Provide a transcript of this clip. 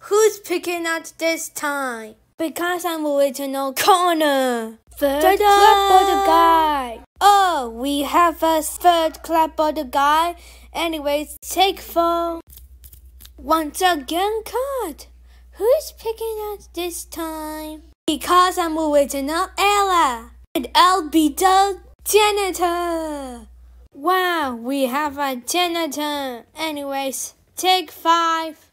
Who's picking out this time? Because I'm waiting original corner. Third Ta-da! the guy. Oh, we have a third clapboard guy. Anyways, take four. Once again, cut. Who's picking out this time? Because I'm waiting on Ella. And I'll be the janitor. Wow, we have a janitor. Anyways, take five.